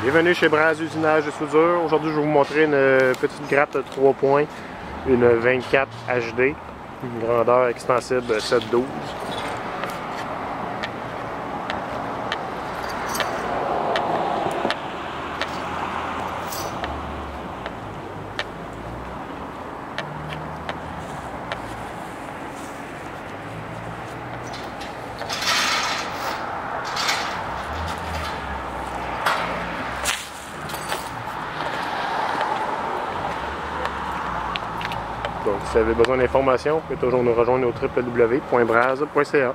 Bienvenue chez Braz Usinage de soudure. Aujourd'hui, je vais vous montrer une petite gratte 3 points, une 24 HD, une grandeur extensible 7-12. Donc, si vous avez besoin d'informations, vous pouvez toujours nous rejoindre au www.brase.ca.